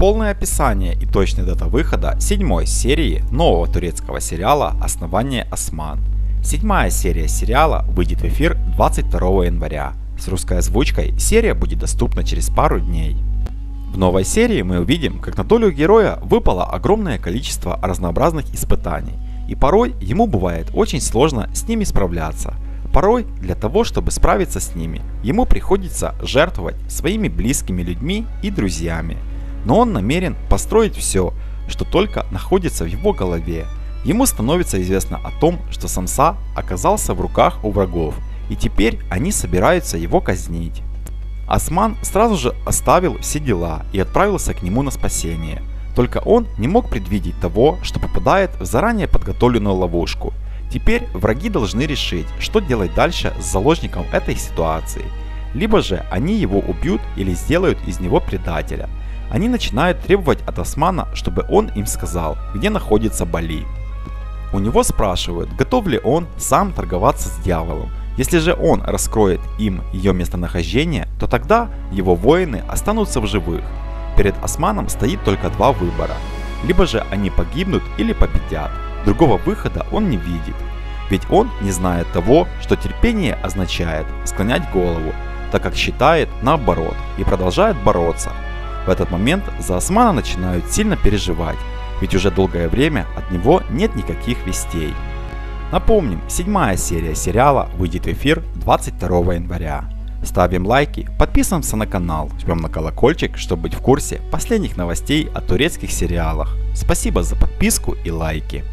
Полное описание и точная дата выхода седьмой серии нового турецкого сериала «Основание Осман». Седьмая серия сериала выйдет в эфир 22 января. С русской озвучкой серия будет доступна через пару дней. В новой серии мы увидим, как на долю героя выпало огромное количество разнообразных испытаний, и порой ему бывает очень сложно с ними справляться – Порой для того, чтобы справиться с ними, ему приходится жертвовать своими близкими людьми и друзьями. Но он намерен построить все, что только находится в его голове. Ему становится известно о том, что Самса оказался в руках у врагов, и теперь они собираются его казнить. Осман сразу же оставил все дела и отправился к нему на спасение. Только он не мог предвидеть того, что попадает в заранее подготовленную ловушку – Теперь враги должны решить, что делать дальше с заложником этой ситуации. Либо же они его убьют или сделают из него предателя. Они начинают требовать от Османа, чтобы он им сказал, где находится Бали. У него спрашивают, готов ли он сам торговаться с дьяволом. Если же он раскроет им ее местонахождение, то тогда его воины останутся в живых. Перед Османом стоит только два выбора. Либо же они погибнут или победят. Другого выхода он не видит. Ведь он не знает того, что терпение означает склонять голову, так как считает наоборот и продолжает бороться. В этот момент за Османа начинают сильно переживать, ведь уже долгое время от него нет никаких вестей. Напомним, седьмая серия сериала выйдет в эфир 22 января. Ставим лайки, подписываемся на канал, жмем на колокольчик, чтобы быть в курсе последних новостей о турецких сериалах. Спасибо за подписку и лайки.